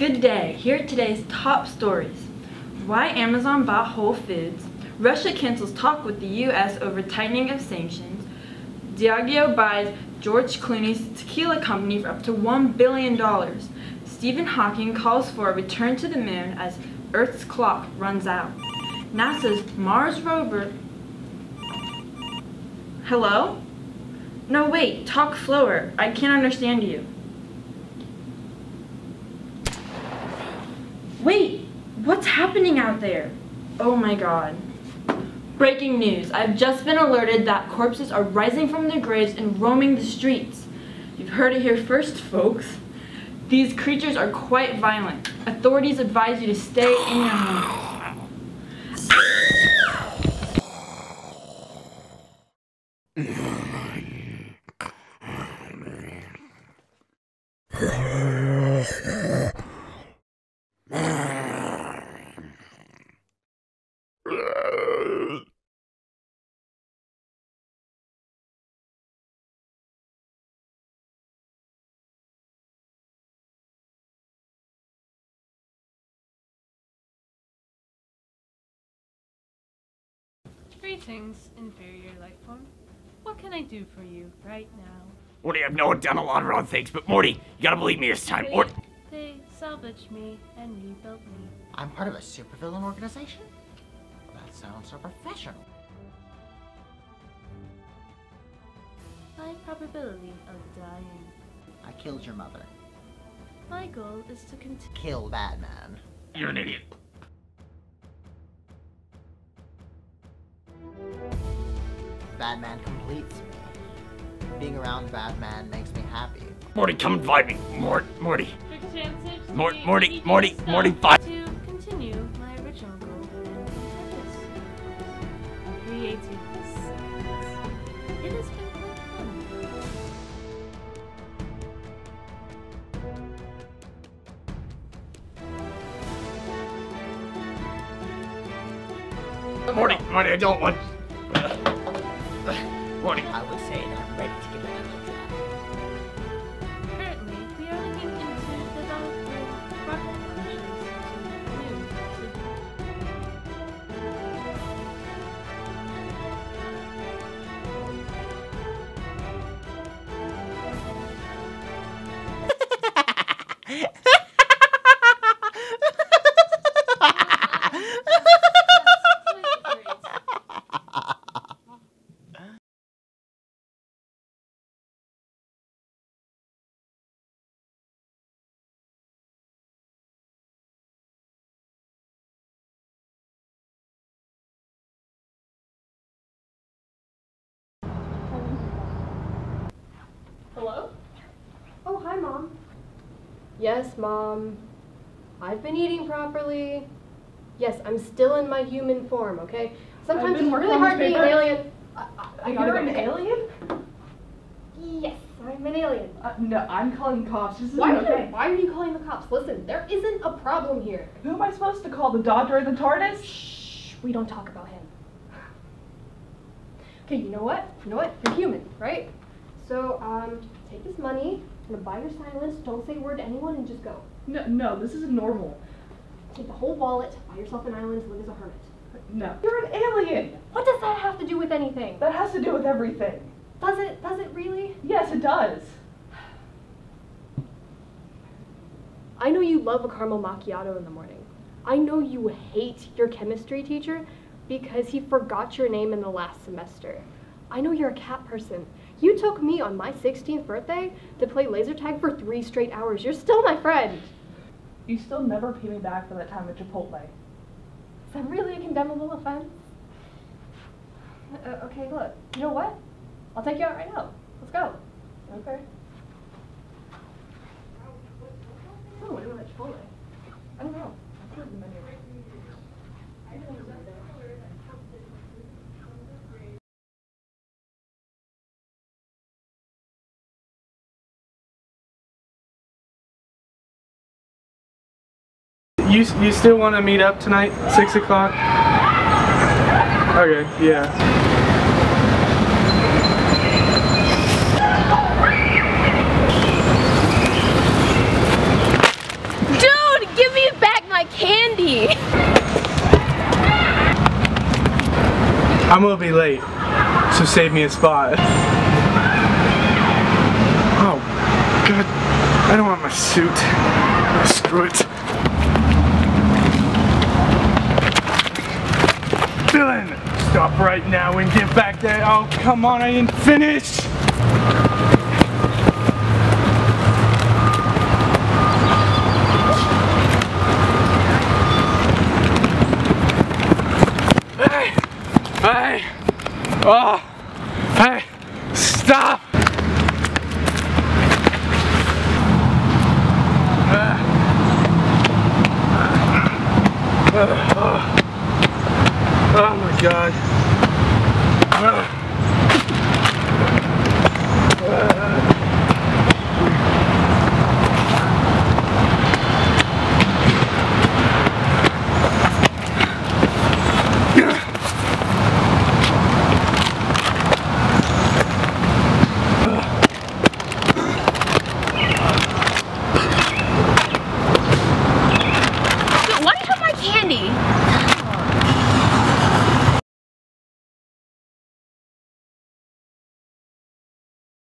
Good day. Here are today's top stories. Why Amazon bought Whole Foods. Russia cancels talk with the U.S. over tightening of sanctions. Diageo buys George Clooney's tequila company for up to $1 billion. Stephen Hawking calls for a return to the moon as Earth's clock runs out. NASA's Mars rover. Hello? No, wait, talk slower. I can't understand you. Wait, what's happening out there? Oh my god. Breaking news. I've just been alerted that corpses are rising from their graves and roaming the streets. You've heard it here first, folks. These creatures are quite violent. Authorities advise you to stay in your home. Greetings, inferior life form. What can I do for you right now? Morty, I've know I've done a lot of wrong things, but Morty, you gotta believe me this time. They, Or they salvaged me and rebuilt me. I'm part of a supervillain organization? That sounds so professional. High probability of dying. I killed your mother. My goal is to continue. Kill Batman. you're an idiot. Batman completes me. Being around Batman makes me happy. Morty, come and find me. Mort, Morty. Mort- we Morty- need Morty- Morty, fight. To continue my original goal and. Creating science. It has been quite fun. Morty, Morty, I don't want. Morty. I say saying I'm ready to get the job. Hi, Mom. Yes, Mom. I've been eating properly. Yes, I'm still in my human form, okay? Sometimes it's really hard being an alien. I, I, You're an alien? Yes, I'm an alien. Uh, no, I'm calling cops. This Why, are okay. you, why are you calling the cops? Listen, there isn't a problem here. Who am I supposed to call? The doctor or the TARDIS? Shh, we don't talk about him. Okay, you know what? You know what? You're human, right? So, um, take this money. I'm gonna buy your silence. Don't say a word to anyone and just go. No, no, this isn't normal. Take the whole wallet, buy yourself an island, live as a hermit. No. You're an alien! What does that have to do with anything? That has to do with everything. Does it? Does it really? Yes, it does. I know you love a caramel macchiato in the morning. I know you hate your chemistry teacher because he forgot your name in the last semester. I know you're a cat person. You took me on my 16th birthday to play laser tag for three straight hours. You're still my friend. You still never pay me back for that time at Chipotle. Is that really a condemnable offense? Uh, okay, look. You know what? I'll take you out right now. Let's go. Okay. Oh, what do you want at Chipotle? you you still want to meet up tonight, six o'clock? Okay, yeah. I'm gonna be late, so save me a spot. Oh, God, I don't want my suit. Screw it. Stop right now and get back there. Oh, come on, I didn't finish. Hey, hey, oh, hey, stop. Oh my god. Uh. Uh.